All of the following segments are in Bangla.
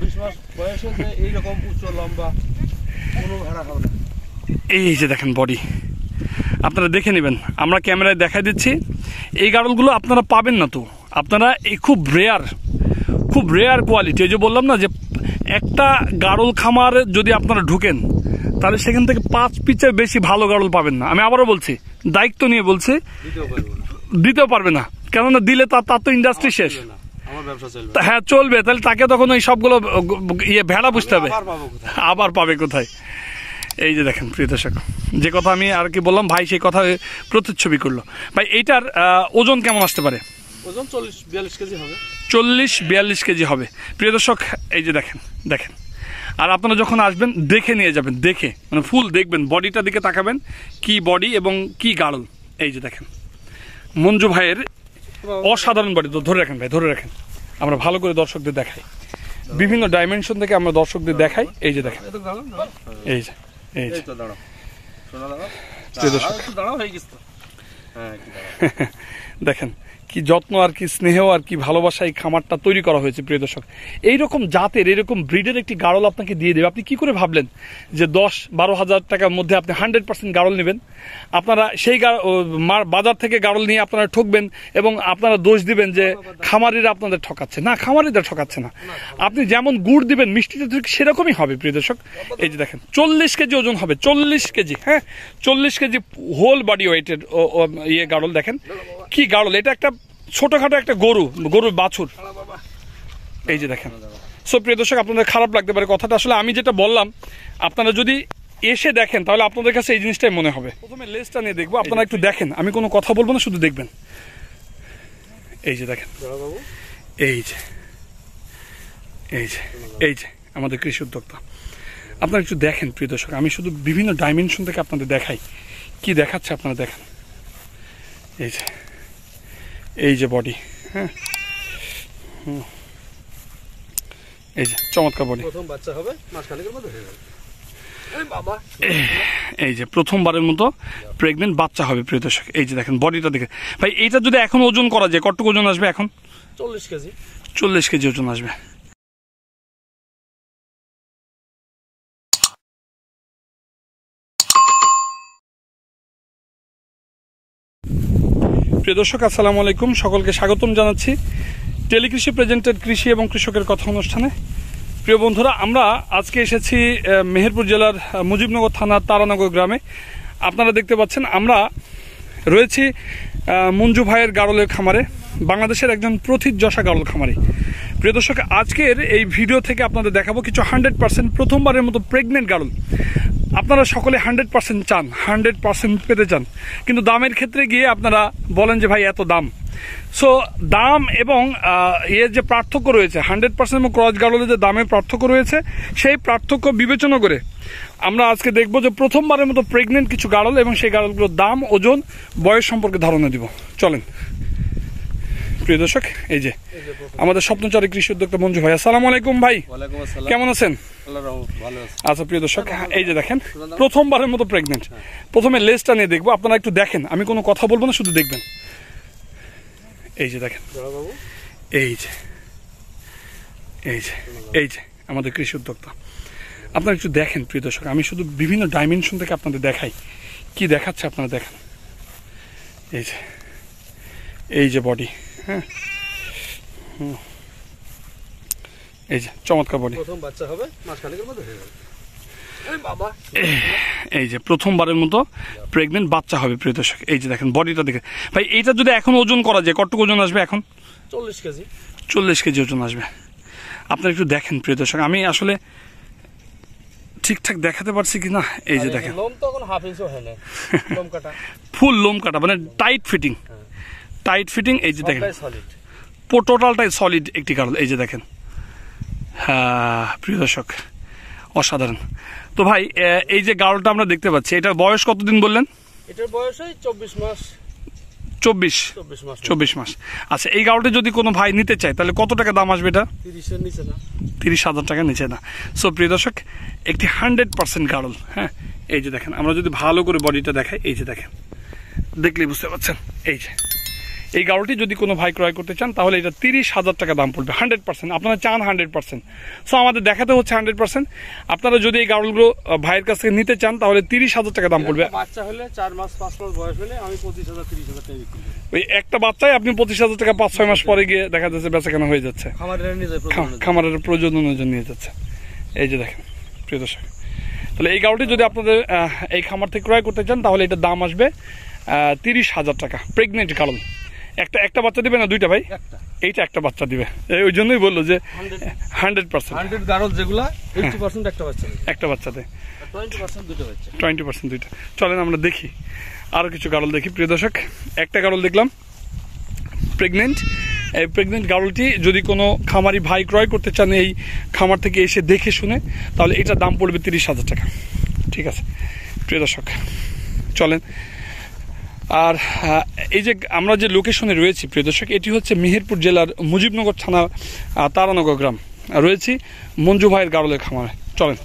বিশ মাস বয়সে যে এইরকম উচ্চ লম্বা কোনো ভেড়া হবে না। এই যে দেখেন বডি আপনারা দেখে নেবেন আমরা ক্যামেরায় দেখাই দিচ্ছি। এই গাড়লগুলো আপনারা পাবেন না তো। আপনারা এই খুব রেয়ার খুব রেয়ার কোয়ালিটি এই যে বললাম না যে একটা গাড়ল খামার যদি আপনারা ঢুকেন তাহলে সেখান থেকে পাঁচ পিচের বেশি ভালো গাড়ল পাবেন না। আমি আবারও বলছি দায়িত্ব নিয়ে বলছি দিতেও দিতেও পারবে না। কেননা দিলে তার তার তো ইন্ডাস্ট্রি শেষ। হ্যাঁ চলবে। তাহলে তাকে তখন ওই সবগুলো ইয়ে ভেড়া বুঝতে হবে। আবার পাবো কোথায়? আবার পাবে কোথায়? এই যে দেখেন প্রিয় দর্শক যে কথা আমি আর কি বললাম ভাই সেই কথা প্রতিচ্ছবি করল। ভাই এইটার ওজন কেমন আসতে পারে? ওজন চল্লিশ বিয়াল্লিশ কেজি হবে। চল্লিশ বিয়াল্লিশ কেজি হবে। প্রিয় দর্শক এই যে দেখেন দেখেন। আর আপনারা যখন আসবেন দেখে নিয়ে যাবেন দেখে। মানে ফুল দেখবেন বডিটার দিকে তাকাবেন কি বডি এবং কি গাড়ল এই যে দেখেন। মঞ্জু ভাইয়ের অসাধারণ বাড়ি ধরে রাখেন ভাই ধরে রাখেন। আমরা ভালো করে দর্শকদের দেখাই। বিভিন্ন ডাইমেনশন থেকে আমরা দর্শকদের দেখাই। এই যে দেখেন। এই যে এই যে। হয়ে হ্যাঁ দেখেন কি যত্ন আর কি স্নেহ আর কি ভালোবাসা এই খামারটা তৈরি করা হয়েছে, প্রিয় দর্শক? এইরকম জাতের, এরকম ব্রিডের একটি গাড়ল আপনাকে দিয়ে দেবে। আপনি কি করে ভাবলেন যে দশ বারো হাজার টাকার মধ্যে আপনি হান্ড্রেড পার্সেন্ট গাড়ল নেবেন? আপনারা সেই বাজার থেকে গাড়ল নিয়ে আপনারা ঠকবেন এবং আপনারা দোষ দিবেন যে খামারিরা আপনাদের ঠকাচ্ছে। না খামারিরা ঠকাচ্ছে না। আপনি যেমন গুড় দিবেন, মিষ্টিতে ঠিক সেরকমই হবে, প্রিয় দর্শক। এই যে দেখেন, চল্লিশ কেজি ওজন হবে, চল্লিশ কেজি হ্যাঁ? চল্লিশ কেজি হোল বডি ওয়েটের ইয়ে গাড়ল দেখেন। কি গাড়ল এটা একটা ছোটখাটো একটা গরু গরুর বাছুর। এই যে দেখেন। সো প্রিয় দর্শক, আপনাদের খারাপ লাগতে পারে কথাটা। আসলে আমি যেটা বললাম, আপনারা যদি এসে দেখেন, তাহলে আপনাদের কাছে এই জিনিসটাই মনে হবে। প্রথমে লেজটা নিয়ে দেখব, আপনারা একটু দেখেন। আমি কোনো কথা বলব না, শুধু দেখবেন। এই যে দেখেন। এই যে। এই যে। এই যে, আমাদের কৃষি উদ্যোক্তা। আপনারা একটু দেখেন, প্রিয় দর্শক। আমি শুধু বিভিন্ন ডাইমেনশন থেকে আপনাদের দেখাই। কি দেখাচ্ছে আপনারা দেখেন। এই যে। এই যে বডি হ্যাঁ? এই যে চমৎকার বডি প্রথম বাচ্চা হবে মধ্যে এই বাবা। এই যে প্রথমবারের মতো প্রেগনেন্ট বাচ্চা হবে প্রিয় দর্শক। এই যে দেখেন বডিটা দেখে ভাই এইটা যদি এখন ওজন করা যায় কতটুকু ওজন আসবে এখন? চল্লিশ কেজি। চল্লিশ কেজি ওজন আসবে। প্রিয় দর্শক, আসসালামু আলাইকুম। সকলকে স্বাগতম জানাচ্ছি টেলিকৃষি প্রেজেন্টেড কৃষি এবং কৃষকের কথা অনুষ্ঠানে। প্রিয় বন্ধুরা, আমরা আজকে এসেছি মেহেরপুর জেলার মুজিবনগর থানার তারানগর গ্রামে। আপনারা দেখতে পাচ্ছেন, আমরা রয়েছি মঞ্জু ভাইয়ের গাড়লের খামারে, বাংলাদেশের একজন প্রথিতযশা গাড়ল খামারি। প্রিয় দর্শক, আজকের এই ভিডিও থেকে আপনাদের দেখাবো কিছু হান্ড্রেড পার্সেন্ট প্রথমবারের মতো প্রেগনেন্ট গাড়ল আপনারা সকলে হান্ড্রেড পার্সেন্ট চান, হান্ড্রেড পার্সেন্ট পেতে চান। কিন্তু দামের ক্ষেত্রে গিয়ে আপনারা বলেন যে, ভাই, এত দাম। সো দাম এবং এর যে পার্থক্য রয়েছে, হান্ড্রেড পার্সেন্ট এবং ক্রস গাড়লের যে দামের পার্থক্য রয়েছে, সেই পার্থক্য বিবেচনা করে আমরা আজকে দেখব যে প্রথমবারের মতো প্রেগনেন্ট কিছু গাড়ল এবং সেই গাড়লগুলোর দাম, ওজন, বয়স সম্পর্কে ধারণা দিব। চলেন। প্রিয় দর্শক এই যে আমাদের স্বপ্নচারী কৃষি উদ্যোক্তা মঞ্জু ভাই আসসালামু আলাইকুম ভাই। কেমন আছেন? আচ্ছা প্রিয় দর্শক এই যে দেখেন প্রথমবারের মতো প্রেগনেন্ট প্রথমে লেজটা নিয়ে দেখব আপনারা একটু দেখেন। আমি কোনো কথা বলব না শুধু দেখবেন। এই যে দেখেন। এই যে এই যে এই যে আমাদের কৃষি উদ্যোক্তা। আপনারা একটু দেখেন প্রিয় দর্শক আমি শুধু বিভিন্ন ডাইমেনশন থেকে আপনাদের দেখাই। কি দেখাচ্ছে আপনারা দেখেন। এই যে এই যে বডি হ্যাঁ। এই যে চমৎকার বডি প্রথম বাচ্চা হবে মাসখানেকের মধ্যে হয়ে যাবে। এই বাবা। এই যে প্রথমবারের মতো প্রেগনেন্ট বাচ্চা হবে প্রিয় দর্শক। এই যে দেখেন বডিটা দেখে ভাই এইটা যদি এখন ওজন করা যায় কতটুকু ওজন আসবে এখন? চল্লিশ কেজি। চল্লিশ কেজি ওজন আসবে। আপনারা একটু দেখেন প্রিয় দর্শক। আমি আসলে ঠিকঠাক দেখাতে পারছি কি না? এই যে দেখেন। হয় ফুল লোম কাটা। মানে টাইট ফিটিং টাইট ফিটিং এই যে দেখেন। টোটালটাই সলিড একটি কারণ এই যে দেখেন। হ্যাঁ প্রিয় দর্শক অসাধারণ। তো ভাই এই যে গাড়লটা আমরা দেখতে পাচ্ছি এটার বয়স কতদিন বললেন? এটার বয়স ওই চব্বিশ মাস। চব্বিশ। চব্বিশ মাস। আচ্ছা এই গাড়লটা যদি কোনো ভাই নিতে চায় তাহলে কত টাকা দাম আসবে এটা? তিরিশের নিচে না। তিরিশ হাজার টাকা নিচে না। সো প্রিয় দর্শক একটি হান্ড্রেড পার্সেন্ট গাড়ল হ্যাঁ? এই যে দেখেন আমরা যদি ভালো করে বডিটা দেখাই এই যে দেখেন। দেখলেই বুঝতে পারছেন এই যে। এই গাড়লটি যদি কোনো ভাই ক্রয় করতে চান তাহলে এটা তিরিশ হাজার টাকা দাম পড়বে হান্ড্রেড পার্সেন্ট। আপনারা চান হান্ড্রেড পার্সেন্ট। সো আমাদের দেখাতে হচ্ছে হান্ড্রেড পার্সেন্ট। আপনারা যদি এই গাড়লগুলো ভাইয়ের কাছ থেকে নিতে চান তাহলে তিরিশ হাজার টাকা দাম পড়বে। বাচ্চা হলে চার মাস পাঁচ মাস বয়স হলে আমি পঁচিশ হাজার তিরিশ হাজার টাকা ওই একটা বাচ্চায় আপনি পঁচিশ হাজার টাকা পাঁচ ছয় মাস পরে গিয়ে দেখা যাচ্ছে বেচা কেনা হয়ে যাচ্ছে। খামারের প্রয়োজনের জন্য। নিয়ে যাচ্ছে। এই যে দেখেন প্রিয় দর্শক। তাহলে এই গাড়িটি যদি আপনাদের এই খামার থেকে ক্রয় করতে চান তাহলে এটার দাম আসবে তিরিশ হাজার টাকা। প্রেগনেন্ট কারণ একটা একটা বাচ্চা দিবে না দুইটা ভাই? এইটা একটা বাচ্চা দিবে। ওই জন্যই বলল যে হান্ড্রেড। পার্সেন্ট। হান্ড্রেড গারল যেগুলা এইটি পার্সেন্ট একটা বাচ্চা একটা বাচ্চাতে টোয়েন্টি পার্সেন্ট দুইটা চলেন আমরা দেখি। আরও কিছু গাড়ল দেখি প্রিয় দর্শক। একটা গাড়ল দেখলাম। প্রেগনেন্ট এই প্রেগনেন্ট গাড়লটি যদি কোনো খামারি ভাই ক্রয় করতে চান এই খামার থেকে এসে দেখে শুনে তাহলে এটার দাম পড়বে তিরিশ হাজার টাকা। ঠিক আছে। প্রিয় দর্শক চলেন। আর এই যে আমরা যে লোকেশনে রয়েছি প্রিয় দর্শক এটি হচ্ছে মেহেরপুর জেলার মুজিবনগর থানা তারানগর গ্রাম। রয়েছি মঞ্জু ভাইয়ের গাড়লের খামারে। চলেন।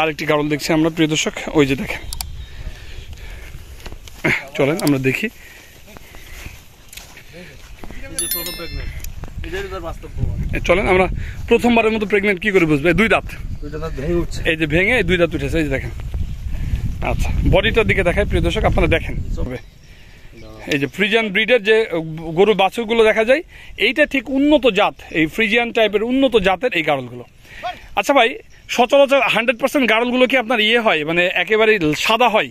আরেকটি গাড়ল দেখছি আমরা প্রিয় দর্শক ওই যে দেখেন। চলেন আমরা দেখি। চলেন আমরা প্রথমবারের মতো প্রেগনেন্ট কি করে বুঝব? এই দুই দাঁত। এই যে ভেঙে দুই দাঁত উঠেছে এই যে দেখেন। আচ্ছা বডিটার দিকে দেখায় প্রিয় দর্শক আপনারা দেখেন। এই যে ফ্রিজিয়ান ব্রিডের যে গরুর বাছুরগুলো দেখা যায় এইটা ঠিক উন্নত জাত এই ফ্রিজিয়ান টাইপের উন্নত জাতের এই গাড়লগুলো। আচ্ছা ভাই সচরাচর হান্ড্রেড পার্সেন্ট গাড়লগুলো কি আপনার ইয়ে হয়? মানে একেবারে সাদা হয়?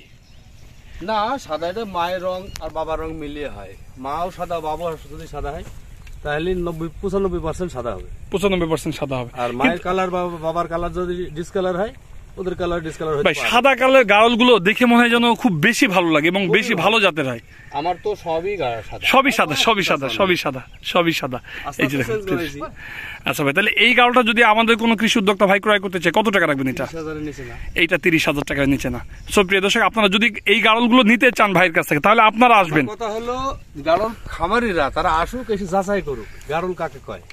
না সাদা এটা মায়ের রং আর বাবার রং মিলিয়ে হয়। মাও সাদা বাবা যদি সাদা হয় তাহলে নব্বই পঁচানব্বই পার্সেন্ট সাদা হবে। পঁচানব্বই পার্সেন্ট সাদা হবে। আর মায়ের কালার বা বাবার কালার যদি ডিসকালার হয় ওদের কালার ডিসকালার ভাই সাদা কালার গাড়লগুলো দেখে মনে হয় যেন খুব বেশি ভালো লাগে এবং বেশি ভালো। জাতের হয়। আমার তো সবই সাদা। সবই সাদা সবই সাদা সবই সাদা সবই সাদা। এই যে দেখেন আচ্ছা ভাই তাহলে এই গাড়লটা যদি আমাদের কোনো কৃষি উদ্যোক্তা ভাই ক্রয় করতে চায় কত টাকা রাখবেন এটা? এইটা তিরিশ হাজার টাকার নিচে না। সো প্রিয় দর্শক আপনারা যদি এই গাড়লগুলো নিতে চান ভাইয়ের কাছ থেকে তাহলে আপনারা আসবেন। কথা হলো গাড়ল খামারিরা তারা আসুক এসে যাচাই করুক গাড়ল কাকে কয়।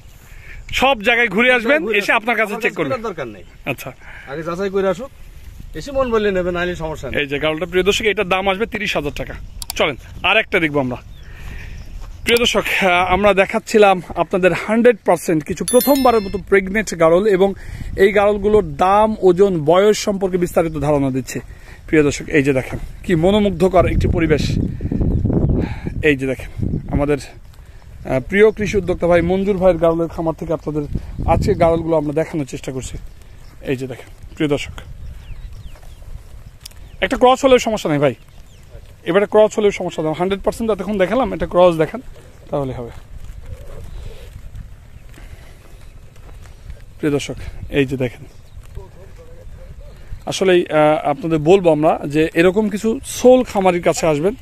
সব জায়গায় ঘুরে আসবেন এসে আপনার কাছে চেক করবেন। দরকার নেই। আচ্ছা। আগে যাচাই করে আসুক এসে মন বললে নেবেন নাহলে সমস্যা নেই। এই যে গাড়লটা প্রিয় দর্শক এটার দাম আসবে তিরিশ হাজার টাকা। চলেন আর একটা দেখব আমরা। প্রিয় দর্শক আমরা দেখাচ্ছিলাম আপনাদের হান্ড্রেড পার্সেন্ট কিছু প্রথমবারের মতো প্রেগনেন্ট গাড়ল এবং এই গাড়লগুলোর দাম ওজন বয়স সম্পর্কে বিস্তারিত ধারণা দিচ্ছে। প্রিয় দর্শক এই যে দেখেন কি মনোমুগ্ধকর একটি পরিবেশ। এই যে দেখেন আমাদের প্রিয় কৃষি উদ্যোক্তা ভাই মঞ্জুর ভাইয়ের গাড়লের খামার থেকে আপনাদের আজকে গাড়লগুলো আমরা দেখানোর চেষ্টা করছি। এই যে দেখেন, প্রিয় দর্শক। একটা ক্রস হলেও সমস্যা নেই ভাই। এবারে ক্রস হলেও সমস্যা নেই। হান্ড্রেড পার্সেন্ট এতক্ষণ দেখালাম এটা ক্রস দেখান, তাহলে হবে। প্রিয় দর্শক, এই যে দেখেন। আসলে আপনাদের বলব আমরা যে এরকম কিছু সোল খামারির কাছে আসবেন,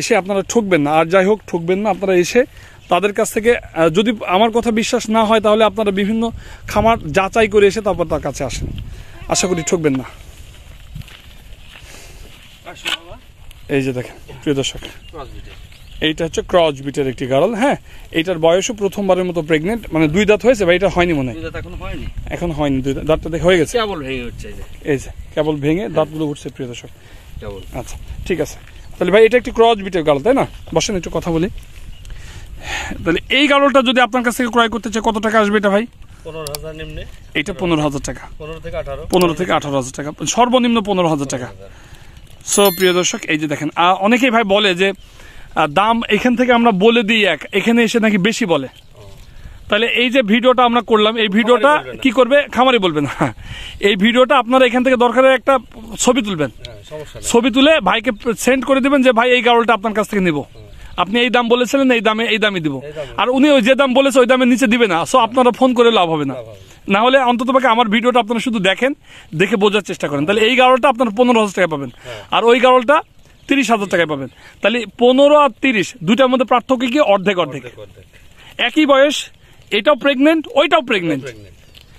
এসে আপনারা ঠকবেন না। আর যাই হোক, ঠকবেন না। আপনারা এসে তাদের কাছ থেকে যদি আমার কথা বিশ্বাস না হয় তাহলে আপনারা বিভিন্ন খামার যাচাই করে এসে তারপর তার কাছে আসেন। আশা করি ঠকবেন না। এই যে দেখেন প্রিয় দর্শক এইটা হচ্ছে ক্রস বিটের একটি গারল হ্যাঁ? এইটার বয়সও প্রথমবারের মতো প্রেগনেন্ট মানে দুই দাঁত হয়েছে বা এটা হয়নি মনে হয়। এখন হয়নি? দুই দাঁত দাঁতটা দেখে হয়ে গেছে? কেবল ভেঙে উঠছে এই যে। কেবল ভেঙে দাঁতগুলো উঠছে প্রিয় দর্শক। আচ্ছা ঠিক আছে। তাহলে ভাই এটা একটি ক্রস বিটের গাড়ল তাই না? বসেন একটু কথা বলি। তাহলে এই গাড়লটা যদি আপনার কাছ থেকে ক্রয় করতে চাই কত টাকা আসবে এটা ভাই? এইটা পনেরো হাজার টাকা। পনেরো থেকে আঠারো। হাজার টাকা। সর্বনিম্ন পনেরো হাজার টাকা। সো প্রিয় দর্শক এই যে দেখেন অনেকেই ভাই বলে যে দাম এখান থেকে আমরা বলে দিই এক এখানে এসে নাকি বেশি বলে। তাহলে এই যে ভিডিওটা আমরা করলাম এই ভিডিওটা কি করবে? খামারি বলবে না। এই ভিডিওটা আপনারা এখান থেকে দরকারে একটা ছবি তুলবেন। হ্যাঁ ছবি তুলে ভাইকে সেন্ড করে দিবেন যে ভাই এই গাড়লটা আপনার কাছ থেকে নিব। আপনি এই দাম বলেছিলেন, এই দামে এই দামে দিব। আর উনি ওই যে দাম বলেছে, ওই দামের নিচে দিবে না। সো আপনারা ফোন করে লাভ হবে না। না হলে অন্তত পক্ষে আমার ভিডিওটা আপনারা শুধু দেখেন, দেখে বোঝার চেষ্টা করেন। তাহলে এই গাড়লটা আপনারা পনেরো হাজার টাকা পাবেন। আর ওই গাড়লটা তিরিশ হাজার টাকায় পাবেন। তাহলে পনেরো আর তিরিশ, দুইটার মধ্যে পার্থক্য কি? অর্ধেক অর্ধেক। একই বয়স, এটাও প্রেগনেন্ট ওইটাও প্রেগনেন্ট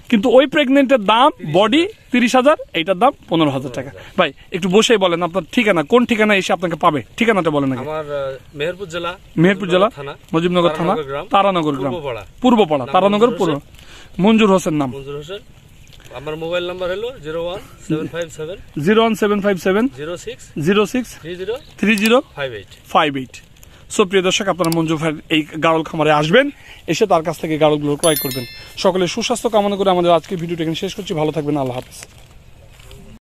কিন্তু ওই প্রেগনেন্টের দাম বডি তিরিশ হাজার এইটার দাম পনেরো হাজার টাকা। ভাই একটু বসেই বলেন আপনার ঠিকানা কোন ঠিকানা এসে আপনাকে পাবে? ঠিকানাটা বলেন আগে। আমার মেহেরপুর জেলা মেহেরপুর জেলা মুজিবনগর থানা তারানগর গ্রাম, পূর্বপাড়া। তারানগর পূর্ব মঞ্জুর হোসেন নাম। মঞ্জুর হোসেন। আমার মোবাইল নাম্বার হলো zero one seven five seven zero one seven five seven zero six zero six three zero three zero five eight. Five eight. So প্রিয় দর্শক, আপনারা মঞ্জু ভাইয়ের এই গাড়ল খামারে আসবেন, এসে তার কাছ থেকে গাড়লগুলো ক্রয় করবেন। সকলে সুস্বাস্থ্য কামনা করে আমাদের আজকে ভিডিওটা এখানে শেষ করছি। ভালো থাকবেন, আল্লাহ হাফেজ।